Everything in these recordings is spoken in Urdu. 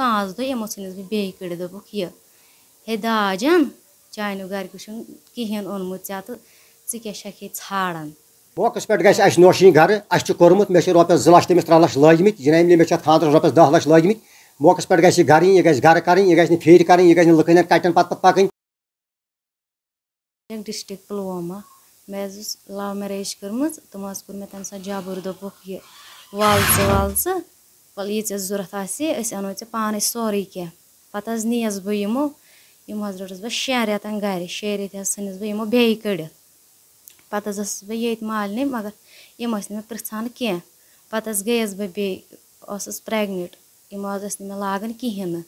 دہ یمو ژھنس بہ بیٚیہِ کٔڑِتھ دوٚپُکھ یہِ ہے داجن چانیو گرِکیو چھُنہٕ کِہیٖنۍ اوٚنمُت ژےٚ تہٕ ژٕ کیٛاہ چھکھ ییٚتہِ ژھانڈان موقعس پٮ۪ٹھ گژھِ اَسہِ نوشی گرٕ اَسہِ چھُ کوٚرمُت مےٚ چھِ رۄپیَس زٕ لَچھ تٔمِس ترٛےٚ لَچھ لٲگۍمٕتۍ جنابہِ مےٚ چھِ اَتھ خانٛدرَس رۄپیَس دہ لَچھ لٲگۍمٕتۍ۔ موقعس پٮ۪ٹھ گژھِ یہِ گرٕ یہِ گژھِ گرٕ کَرٕنۍ یہِ گژھِ نہٕ پھیٖرِ کَرٕنۍ یہِ گژھِ نہٕ لُکَن کَٹٮ۪ن پَتہٕ پَتہٕ پَکٕنۍ۔ ڈِسٹرک پُلوامہ مےٚ حظ ٲس لَو میریج کٔرمٕژ تِمو حظ کوٚر مےٚ تَمہِ ساتہٕ جبر دوٚپُکھ یہِ وَل ژٕ وَل ژٕ وَلہٕ یہِ ژےٚ ضوٚرَتھ آسہِ أسۍ اَنو ژےٚ پانَے سورُے کینٛہہ پَتہٕ حظ نِیَس بہٕ یِمو یِم حظ رٔٹٕس بہٕ شٮ۪ن رٮ۪تَن گَرِ شیٚیہِ ریٚتۍ حظ ژھٕنِس بہٕ یِمو بیٚیہِ کٔڑِتھ پَتہٕ حظ ٲسٕس بہٕ ییٚتہِ مالنہِ مگر یِم ٲسۍ نہٕ مےٚ پِرٛژھان کینٛہہ پَتہٕ حظ گٔیَس بہٕ بیٚیہِ ٲسٕس پرٛٮ۪گنِٹ یِم حظ ٲسۍ نہٕ مےٚ لاگان کِہیٖنۍ نہٕ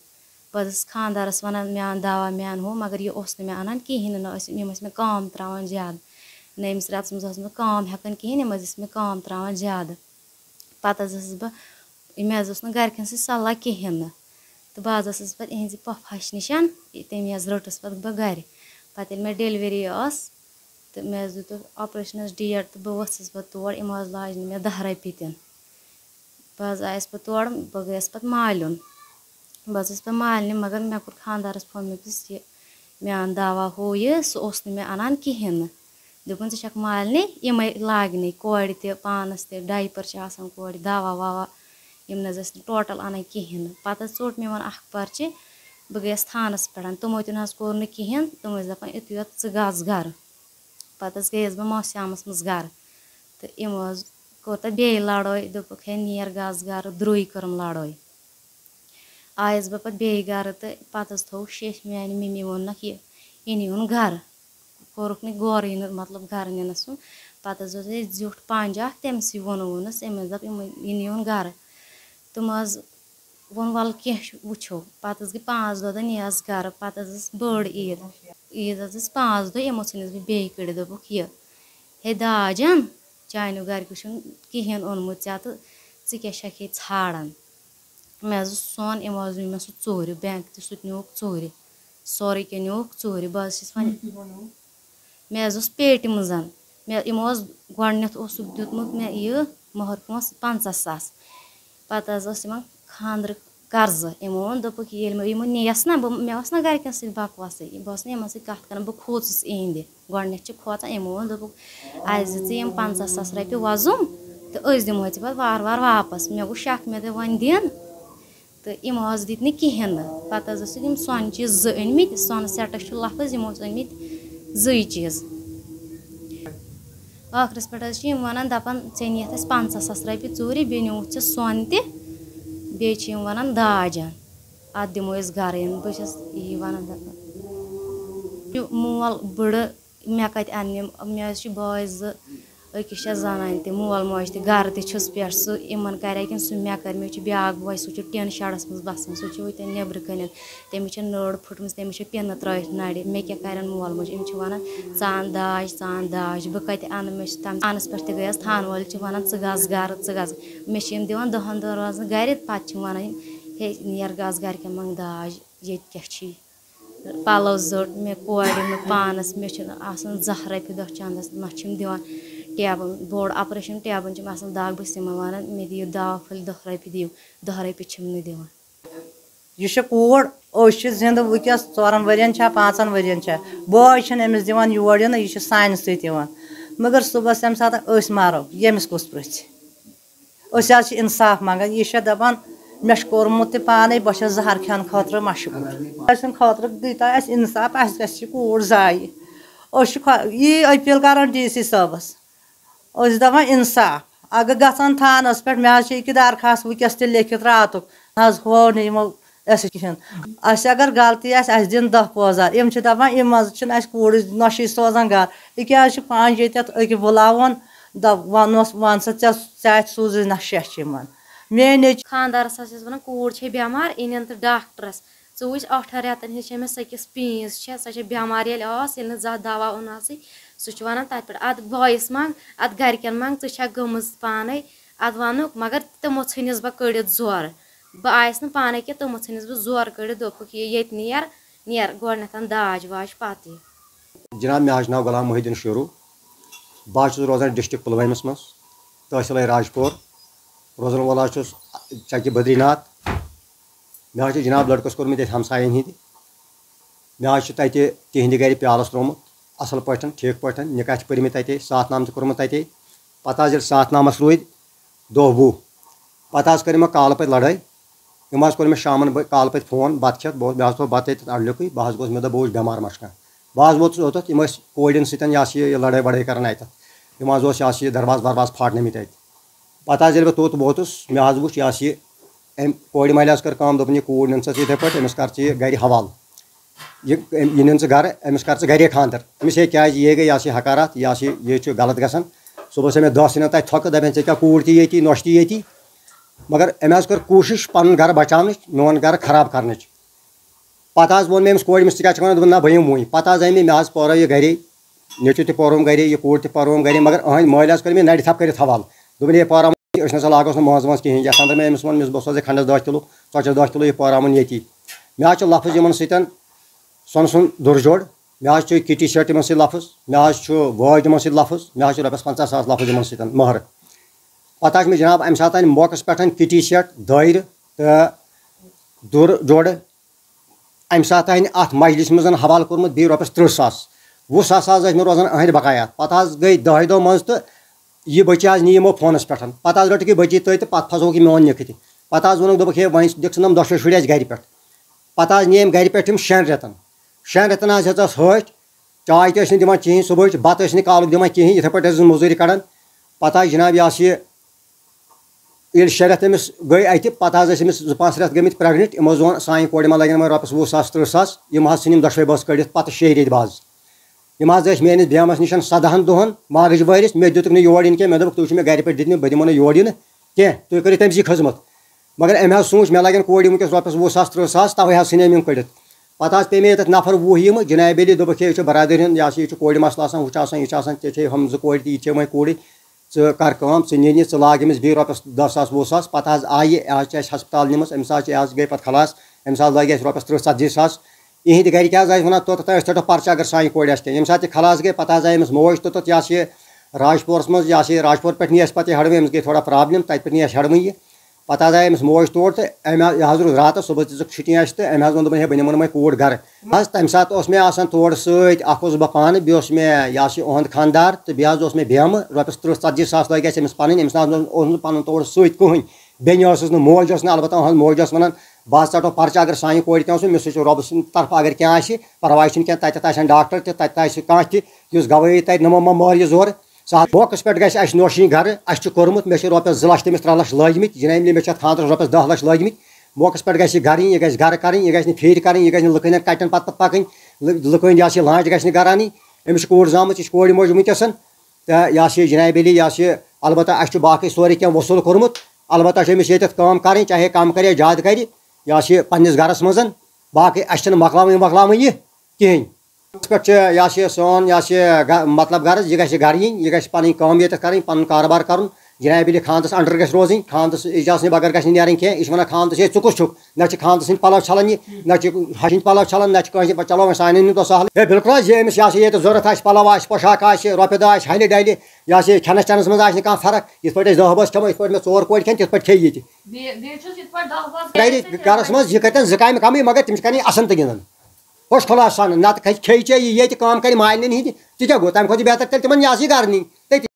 بہٕ حظ ٲسٕس خاندارَس وَنان مےٚ اَن دَوا مےٚ اَن ہُہ مگر یہِ اوس نہٕ مےٚ اَنان کِہیٖنۍ نہٕ نہ ٲسۍ یِم ٲسۍ مےٚ کٲم ترٛاوان زیادٕ نہ نٔیمِس رٮ۪تَس منٛز ٲسٕس بہٕ کٲم ہٮ۪کان کِہیٖنۍ یِم حظ ٲسۍ مےٚ کٲم ترٛاوان زیادٕ پَتہٕ حظ ٲسٕس بہٕ مےٚ حظ اوس نہٕ گَرِکٮ۪ن سۭتۍ صلح کِہیٖنۍ نہٕ تہٕ بہٕ حظ ٲسٕس پَتہٕ یِہِنٛزِ پۄپھَش نِش تٔمی حظ رٔٹٕس پَتہٕ بہٕ گَرِ پَتہٕ ییٚلہِ مےٚ ڈٮ۪لؤری ٲس تہٕ مےٚ حظ دیُتُکھ آپریشنَس ڈیٹ تہٕ بہٕ ؤژھٕس پَتہٕ تور یِمو حظ لاج نہٕ مےٚ دَہ رۄپیہِ تہِ نہٕ بہٕ حظ آیَس پَتہٕ تورٕ بہٕ گٔیَس پَتہٕ مالیُن بہٕ حظ ٲسٕس پَتہٕ مالنہِ مگر مےٚ کوٚر خاندارَس فون مےٚ دوٚپُس یہِ مےٚ اَن دَوا ہُہ یہِ سُہ اوس نہٕ مےٚ اَنان کِہیٖنۍ نہٕ دوٚپُن ژٕ چھَکھ مالنہِ یِمَے لاگنٕے کورِ تہِ پانَس تہِ ڈایپَر چھِ آسان کورِ دَوا وَوا یِم نہ حظ ٲسۍ نہٕ ٹوٹَل اَنان کِہیٖنۍ نہٕ. پَتہٕ حظ ژوٚٹ مےٚ یِمَن اَکھ پَرچہِ، بہٕ گٔیَس تھانَس پٮ۪ٹھ تِمو تہِ نہ حظ کوٚر نہٕ کِہیٖنۍ، تِم ٲسۍ دَپان یُتُے یوت ژٕ گژھ گَرٕ. پَتہٕ حظ گٔیَس بہٕ موسیامَس منٛز گَرٕ. تہٕ یِمو حظ کوٚر تَتھ بیٚیہِ لَڑٲے، دوٚپُکھ ہے نیر گژھ گَرٕ، درٛوے کٔرٕم لَڑٲے. آیَس بہٕ پَتہٕ بیٚیہِ گَرٕ تہٕ پَتہٕ حظ تھوٚوُکھ شیٚش میٛانہِ مِمی ووٚننَکھ یہِ یہِ نیوٗن گَرٕ. کوٚرُکھ نہٕ غورٕے نہٕ مطلب گَرٕ نِنَس سُہ پَتہٕ حظ اوس اَسہِ زیُٹھ پَنٛج اَکھ تٔمسٕے ووٚنوُنَس، أمۍ حظ دوٚپ یِمَے یہِ نیوٗن گَرٕ. تِم حظ ووٚن وَلہٕ کینٛہہ وٕچھو۔ پَتہٕ حظ گٔے پانٛژھ دۄہ دۄہ نِیَس گَرٕ، پَتہٕ حظ ٲس بٔڑ عیٖد۔ عیٖد حظ ٲس پانٛژھ دۄہ، یِمو ژھٕنِس بہٕ بیٚیہِ کٔڑِتھ دوٚپُکھ یہِ، ہے داجَن، چانیو گَرِکیو چھُنہٕ کِہیٖنۍ اوٚنمُت ژےٚ تہٕ ژٕ کیٛاہ چھکھ ییٚتہِ ژھانڈان مےٚ حظ اوس سۄن، یِمو حظ نیوٗ مےٚ سُہ ژوٗرِ بٮ۪نٛک تہِ سُہ تہِ نیوٗکھ ژوٗرِ۔ سورُے کینٛہہ نیوٗکھ ژوٗرِ بہٕ حظ چھَس وۄنۍ مےٚ حظ اوس پیٹہِ منٛز مےٚ یِمو حظ گۄڈنٮ۪تھ اوسُکھ دیُتمُت مےٚ یہِ مٔہر پونٛسہٕ پنٛژاہ ساس۔ پَتہٕ حظ ٲس یِمَن خاندرٕ قرضہٕ یِمو ووٚن دوٚپُکھ ییٚلہِ مےٚ یِمو نِیَس نہ بہٕ مےٚ ٲس نہ گَرِکٮ۪ن سۭتۍ بکواسٕے، بہٕ ٲسٕس نہٕ یِمَن سۭتۍ کَتھ کَران، بہٕ کھوٗژٕس اِہِنٛدِ گۄڈنٮ۪تھ چھِ کھوژان یِمو ووٚن دوٚپُکھ اَسہِ دِ ژٕ یِم پنٛژاہ ساس رۄپیہِ وۄزُم تہٕ أسۍ دِمہوے ژےٚ پَتہٕ وارٕ وارٕ واپَس۔ مےٚ گوٚو شک، مےٚ دوٚپ وۄنۍ دِن تہٕ یِمو حظ دِتۍ نہٕ کِہیٖنۍ نہٕ۔ پَتہٕ حظ ٲسِکھ یِم سۄنہٕ چیٖز زٕ أنۍمٕتۍ، سۄنہٕ سٮ۪ٹَس چھُ لفظ، یِمو اوس أنۍمٕتۍ زٕے چیٖز۔ ٲخرَس پٮ۪ٹھ حظ چھِ یِم وَنان دَپان ژےٚ نِیَتھ اَسہِ پنٛژاہ ساس رۄپیہِ ژوٗرِ، بیٚیہِ نیوٗتھ ژےٚ سۄن تہِ، بیٚیہِ چھِ یِم وَنان داجَن اَتھ دِمو أسۍ گَرٕ بہٕ چھَس یی وَنان دَپان۔ مول بٕڑٕ مےٚ کَتہِ اَننہِ، مےٚ حظ چھِ بٲے زٕ أکِس چھےٚ زَنان تہِ، مول موج تہِ، گَرٕ تہِ چھُس پٮ۪ٹھ سُہ یِمَن کَرے کِنہٕ سُہ مےٚ کَرِ مےٚ چھُ بیٛاکھ بوے، سُہ چھُ ٹِن شَڈَس منٛز بَسان، سُہ چھُ ہُتٮ۪ن نیٚبرٕ کَنٮ۪تھ تٔمِس چھِ نٔر پھٕٹمٕژ، تٔمِس چھِ پِنہٕ ترٛٲیِتھ نَرِ، مےٚ کیٛاہ کَرٮ۪ن مول موج؟ یِم چھِ وَنان ژٕ اَن داج ژٕ اَن داج، بہٕ کَتہِ اَنہٕ؟ مےٚ چھِ تَمہِ تھانَس پٮ۪ٹھ تہِ گٔیَس تھانہٕ وٲلۍ، چھِ وَنان ژٕ گژھ گَرٕ، ژٕ گژھ مےٚ چھِ یِم دِوان دَہَن دۄہَن روزنہٕ گَرِ، پَتہٕ چھِ وَنان یِم ہے نیر گژھ گَرِکٮ۪ن منٛگ داج، ییٚتہِ کیٛاہ چھی پَلو زٔٹ، مےٚ کورِ نہٕ پانَس، مےٚ چھُنہٕ آسان زانٛہہ رۄپیہِ دہ چَندَس، نہ چھِم دِوان۔ ٹیبَن بوٚڑ آپریشَن ٹیبَن چھِم آسان دَگ بہٕ چھَس یِمَن وَنان، مےٚ دِیِو دَوا پھٔلۍ دہ رۄپیہِ دِیِو، دہ رۄپیہِ چھِم نہٕ دِوان۔ یہِ چھِ کوٗر أسۍ چھِ زِندٕ وٕنکٮ۪س ژورَن ؤرۍیَن چھا، پانٛژَن ؤرۍیَن چھا۔ بٲے چھِنہٕ أمِس دِوان یور یِنہٕ، یہِ چھِ سانہِ سۭتۍ یِوان۔ مگر صُبحس ییٚمہِ ساتہٕ أسۍ مَرو ییٚمِس کُس پِرٛژھِ۔ أسۍ حظ چھِ اِنصاف منٛگان یہِ چھےٚ دَپان، مےٚ چھُ کوٚرمُت تہِ پانَے، بہٕ چھَس زَہر کھٮ۪نہٕ خٲطرٕ مشہوٗر أسۍ سٕنٛدِ خٲطرٕ دیٖتو اَسہِ اِنصاف، اَسہِ گژھِ یہِ کوٗر زایہِ أسۍ چھِ یی أپیٖل کَران ڈی سی صٲبَس۔ أسۍ دَپان اِنصاف اگر گژھان تھانَس پٮ۪ٹھ مےٚ حظ چھِ ییٚکیٛاہ درخاست وٕنکٮ۪س تہِ لیکھِتھ راتُک نہ حظ ہُو نہٕ یِمو اَسہِ کِہیٖنۍ اَسہِ اگر غلطی آسہِ اَسہِ دِن دہ پٲزار یِم چھِ دَپان یِم حظ چھِنہٕ اَسہِ کوٗرٕ نۄشی سوزان گرٕ یہِ کیٛاہ حظ چھِ پانہٕ ییٚتٮ۪تھ أکہِ بُلاوُن دَپ وَنوس وَن سا ژےٚ ژےٚ اَتھِ سوٗزٕے نہ شیٚچھ یِمن میٲنۍ نیٚچِو خاندارَس حظ چھَس وَنان کوٗر چھے بٮ۪مار أنِن تہٕ ڈاکٹرَس ژٕ وٕچھ ٲٹھَن رٮ۪تَن ہِنٛز چھےٚ مےٚ سٔکِس پیٖنٛز چھےٚ سۄ چھےٚ بٮ۪مار ییٚلہِ ٲس ییٚلہِ نہٕ زانٛہہ دَوا اوٚنہَسٕے سُہ چھُ وَنان تَتہِ پٮ۪ٹھ اَدٕ بٲیِس منٛگ اَدٕ گَرِکٮ۪ن منٛگ ژٕ چھَکھ گٔمٕژ پانَے اَدٕ وَنُکھ مگر تِمو ژھٕنِس بہٕ کٔڑِتھ زورٕ۔ بہٕ آیَس نہٕ پانَے کینٛہہ، تِمو ژھٕنِس بہٕ زورٕ کٔڑِتھ دوٚپُکھ، یہِ ییٚتہِ نیر نیر گۄڈنٮ۪تھ داج واج پَتہٕ یہِ. جِناب، مےٚ حظ چھُ ناو غلام محدیٖن شروٗع بہٕ حظ چھُس روزان ڈِسٹرک پُلوٲمِس منٛز، تحصیٖل راج پوٗر روزان وول حظ چھُس چَکہِ بدری ناتھ مےٚ حظ چھِ جِناب لٔڑکَس کوٚرمُت ییٚتہِ ہمسایَن ہِنٛدِ مےٚ حظ چھِ تَتہِ تِہِنٛدِ گَرِ پیالَس ترٛوومُت۔ اَصٕل پٲٹھۍ، ٹھیٖک پٲٹھۍ، نِکاح چھِ پٔرمٕتۍ تَتے ساتھ نام تہِ کوٚرمُت تَتے پَتہٕ حظ ییٚلہِ ساتھ نامَس روٗدۍ، دۄہ وُہ۔ پَتہٕ حظ کٔر یِمو کالہٕ پَتہٕ لَڑٲے، یِم حظ کوٚر مےٚ شامَن کالہٕ پَتہٕ فون، بَتہٕ کھٮ۪تھ بہٕ مےٚ حظ تھوٚو بَتہٕ ییٚتٮ۪تھ اَڈلیُکُے بہٕ حظ گوٚس، مےٚ دوٚپ بہٕ وٕچھِ بٮ۪مار ما بہٕ حظ ووتُس اوٚتَتھ یِم ٲسۍ کورٮ۪ن سۭتۍ یہِ ہسا یہِ لَڑٲے وَڑٲے کَران اَتٮ۪تھ یِم حظ اوس یہِ ہسا یہِ دَرواز وَرواز پھاٹنٲومٕتۍ اَتہِ۔ پَتہٕ حظ ییٚلہِ بہٕ توٚت ووتُس، مےٚ حظ وٕچھ یہِ ہسا یہِ أمۍ کورِ مالہِ حظ کٔر کٲم، دوٚپُن یہِ کوٗر نِن ژٕ یِتھَے پٲٹھۍ، أمِس کَر ژٕ یہِ گَرِ حوالہٕ۔ یہِ یہِ نِن ژٕ گَرٕ أمِس کَر ژٕ گَرے أمِس ہے کیٛازِ یہِ گٔے یہِ ہسا حکارات یہِ ہسا یہِ چھُ غلط گژھان صُبحس مےٚ دہ ژھٕنن تَتہِ تھۄکہٕ دَپان ژےٚ کیٛاہ کوٗر تہِ ییٚتی نۄش تہِ ییٚتی مگر أمۍ حظ کٔر کوٗشِش پَنُن گَرٕ بَچاونٕچ میون گَرٕ خراب کَرنٕچ پَتہٕ حظ ووٚن مےٚ أمِس کورِ أمِس ژٕ کیٛاہ چھَکھ وَنان دوٚپُن نہ بہٕ یِمہٕ وٕنۍ پَتہٕ حظ أنۍ مےٚ مےٚ حظ پٲرو یہِ گَرے نیٚچوٗ تہِ پوروم گَرے یہِ کوٗر تہِ پوروم گَرے مگر أہٕنٛدۍ مٲلۍ حظ کٔر مےٚ نَرِ تھپھ کٔرِتھ حوالہٕ دوٚپُن ہے پاراوُن أسۍ نسا لاگوس نہٕ مٲنٛز وٲنٛز کِہیٖنۍ یَتھ اَنٛدر مےٚ أمِس ووٚن أمِس بہٕ سوزے کھَنٛڈَس دٔہ کِلوٗ ژۄچَس دٔہ کِلوٗ یہِ پٲراوُن ییٚتی مےٚ حظ چھُ لفظ یِمن سۭتۍ سۄنہٕ سُنٛد دُرجوڑ مےٚ حظ چھُ کِٹی شٲٹ یِمن سۭتۍ لفظ مےٚ حظ چھُ وٲج یِمن سۭتۍ لفظ مےٚ حظ چھُ رۄپیَس پنٛژاہ ساس لفظ یِمن سۭتۍ مۄہرٕ پَتہٕ حظ چھِ مےٚ جِناب اَمہِ ساتہٕ موقعس پٮ۪ٹھ کِٹی شیٹ دٲیرٕ تہٕ دُر جوڑٕ اَمہِ ساتہٕ اَنہِ اَتھ مجلِس منٛز حوالہٕ کوٚرمُت بیٚیہِ رۄپیَس تٕرٛہ ساس وُہ ساس حظ ٲسۍ مےٚ روزان أہٕنٛدۍ بقایات پَتہٕ حظ گٔے دَہہِ دۄہ منٛز تہٕ یہِ بٔچی حظ نی یِمو فونَس پٮ۪ٹھ پَتہٕ حظ رٔٹٕکھ یہِ بٔچی تٔتۍ تہٕ پَتہٕ پھسوکھ یہِ میون نِکہٕ تہِ پَتہٕ حظ ووٚنُکھ دوٚپُکھ ہے وۄنۍ دِکھ ژٕ یِم دۄشوَے شُرۍ اَسہِ گَرِ پٮ۪ٹھ پَتہٕ حظ نی أمۍ گَرِ پٮ۪ٹھ یِم شٮ۪ن رٮ۪تَن شٮ۪ن رٮ۪تَن حظ ہیٚژٕس ہٲٹۍ چاے تہِ ٲسۍ نہٕ دِوان کِہیٖنۍ صُبحٕچ بَتہٕ ٲسۍ نہٕ کالُک دِوان کِہیٖنۍ یِتھَے پٲٹھۍ ٲسٕس موٚزوٗرۍ کَڑان پَتہٕ حظ جِناب یہِ ہسا یہِ ییٚلہِ شےٚ رٮ۪تھ أمِس گٔے اَتہِ پَتہٕ حظ ٲسۍ أمِس زٕ پانٛژھ رٮ۪تھ گٔمٕتۍ پرٛٮ۪گنِٹ یِمو زون سانہِ کورِ ما لَگن وۄنۍ رۄپیَس وُہ ساس تٕرٛہ ساس یِم حظ ژھٕنۍ یِم دۄشوَے بٲژ کٔڑِتھ پَتہٕ شیٚیہِ ریٚتۍ باز یِم حظ ٲسۍ میٲنِس بیمَس نِش سَدہَن دۄہَن ماگٕج وٲرِس مےٚ دِتُکھ نہٕ یور یِنہٕ کینٛہہ مےٚ دوٚپُکھ تُہۍ چھِو مےٚ گَرِ پٮ۪ٹھ دِتمٕتۍ بہٕ دِمو نہٕ یور یِنہٕ کینٛہہ تُہۍ کٔرِو تٔمۍ سٕے خٔذمَت مگر أمۍ حظ سوٗنٛچ مےٚ لَگن کورِ وٕنکٮ۪س رۄپیَس وُہ ساس تٕرٛہ ساس تَوَے حظ ژھٕنیٚم یِم کٔڑِتھ پَتہٕ حظ پیٚیہِ مےٚ ییٚتٮ۪تھ نفر وُہ یِم، جِنابِ علی دوٚپُکھ ہے یہِ چھُ بَرادٔری ہُنٛد یہِ ہسا یہِ چھُ کورِ مَسلہٕ آسان ہُہ چھُ آسان، یہِ چھُ آسان، ژےٚ چھے ہُم زٕ کورِ تہِ یہِ چھے وۄنۍ کوٗرٕے ژٕ کَر کٲم، ژٕ نِن یہِ ژٕ لاگ أمِس بیٚیہِ رۄپیَس دہ ساس، وُہ ساس، پَتہٕ حظ آیہِ یہِ حظ چھِ اَسہِ ہسپتال نِمٕژ أمِس حظ چھِ یہِ حظ گٔے پَتہٕ خلاص أمِس حظ لٲگۍ اَسہِ رۄپیَس تٕرٛہ ژَتجی ساس، یِہِنٛدِ گَرِکۍ حظ ٲسۍ وَنان، توٚتَتھ أسۍ ژٔٹو پَرچہِ اگر سانہِ کورِ آسہِ کینٛہہ ییٚمہِ ساتہٕ یہِ خلاص گٔے، پَتہٕ حظ آیہِ أمِس موج توٚتَتھ یہِ ہسا یہِ راجپورَس منٛز یہِ ہسا یہِ راجپور پٮ۪ٹھ نی اَسہِ پَتہٕ یہِ ہٮ۪ڈوٕنۍ أمِس گٔے تھوڑا پرٛابلِم، تَتہِ پٮ۪ٹھ نی اَسہِ ہٮ۪ڈوٕنۍ یہِ۔ پَتہٕ حظ آیہِ أمِس موج تور تہٕ أمۍ حظ یہِ حظ روٗد راتَس صُبحس دِژٕکھ چھُٹی اَسہِ تہٕ أمۍ حظ ووٚن دوٚپُن ہے بہٕ نِمو نہٕ وۄنۍ کوٗر گَرٕ حظ تَمہِ ساتہٕ اوس مےٚ آسان تورٕ سۭتۍ، اَکھ اوسُس بہٕ پانہٕ بیٚیہِ اوس مےٚ یہِ ہسا یہِ اُہُنٛد خانٛدار تہٕ بیٚیہِ حظ اوس مےٚ بیمہٕ رۄپیَس تٕرٛہ ژَتجی ساس لٲگۍ اَسہِ أمِس پَنٕنۍ۔ أمِس نہ حظ اوس نہٕ پَنُن تورٕ سۭتۍ کٕہٕنۍ۔ بیٚنہِ ٲسٕس نہٕ موج ٲس نہٕ البتہ أہٕنٛز موج ٲس وَنان بہٕ حظ ژَٹو پَرچہِ اگر سانہِ کورِ تہِ اوس مےٚ سۭتۍ چھُ رۄبہٕ سٕنٛدِ طرفہٕ اگر کینٛہہ آسہِ، پَرواے چھُنہٕ کینٛہہ تَتٮ۪تھ آسن ڈاکٹر تہِ تَتہِ آسہِ کانٛہہ تہِ یُس گوٲیی تَتہِ نِمو ما مٲرۍ یہِ زورٕ۔ سُہ موقعس پٮ۪ٹھ گژھِ اَسہِ نوشی گَرٕ اَسہِ چھُ کوٚرمُت مےٚ چھِ رۄپیَس زٕ لَچھ تٔمِس ترٛےٚ لَچھ لٲگۍمٕتۍ جِنابہِ مےٚ چھِ دہ لَچھ لٲگۍمٕتۍ موقعس پٮ۪ٹھ گژھِ یہِ گَرٕ یِنۍ یہِ گژھِ گَرٕ کَرٕنۍ یہِ گژھِ نہٕ پھیٖرِ کَرٕنۍ یہِ گژھِ نہٕ لُکہٕ ہٕنٛدٮ۪ن کَٹٮ۪ن پَتہٕ پَتہٕ پَکٕنۍ یہِ ہسا یہِ لانٛچ گژھِ نہٕ گَرٕ اَنٕنۍ أمِس چھِ کوٗر زامٕژ یہِ چھِ کورِ موج وٕنکٮ۪س تہٕ یہِ ہسا یہِ علی یہِ ہسا یہِ البتہ اَسہِ چھُ باقٕے سورُے کینٛہہ وصوٗل کوٚرمُت البتہ چھِ أمِس ییٚتٮ۪تھ کٲم کَرٕنۍ چاہے کَم کَرِ یا زیادٕ کَرِ یہِ ہسا یہِ پنٛنِس گَرَس منٛز باقٕے اَسہِ چھِنہٕ مۄکلاوٕنۍ یہِ کِہیٖنۍ چھِ یہِ یہِ سون یہِ یہِ مطلب غرض یہِ گَرٕ یِنۍ یہِ گژھِ پَنٕنۍ کٲم ییٚتٮ۪تھ کَرٕنۍ پَنُن کاربار کَرُن جِنابِ علی خانٛدَس اَنڈَر گژھِ روزٕنۍ خانٛدَس اِجازت بغٲر گژھِ نہٕ نیرٕنۍ کینٛہہ یہِ وَنان خانٛدَس ہے ژٕ کُس چھُکھ نہ چھِ خانٛدَس ہٕنٛدۍ پَلَو چھَلان یہِ نہ چھِ ہٕنٛدۍ پَلَو چھَلان نہ چھِ کٲنٛسہِ چلو وۄنۍ سانٮ۪ن سہل۔ ہے بِلکُل حظ یہِ أمِس یہِ ہسا ییٚتہِ ضوٚرَتھ آسہِ پَلَو آسہِ پوشاک آسہِ رۄپیہِ دہ آسہِ ہَلہِ ڈَلہِ یہِ ہسا یہِ کھٮ۪نَس چٮ۪نَس منٛز آسہِ نہٕ کانٛہہ فرق؟ یِتھ پٲٹھۍ أسۍ دہ بٲژ کھٮ۪مو یِتھ پٲٹھۍ مےٚ ژور کورِ کھٮ۪ن تِتھ پٲٹھۍ کھیٚیہِ گرِ گرَس منٛز یہِ کَتٮ۪ن زٕ کامہِ کَمٕے مگر تِم چھِ کَرٕنۍ اَسَن تہٕ گِنٛدان خوش خلاص سان نت کھیٚیہِ چے یہِ ییٚتہِ کٲم کَرِ مالنٮ۪ن ہِنٛدِ تہِ کیٛاہ گوٚو تَمہِ کھۄتہٕ چھِ بہتر تیٚلہِ تِمَن یہِ ہسا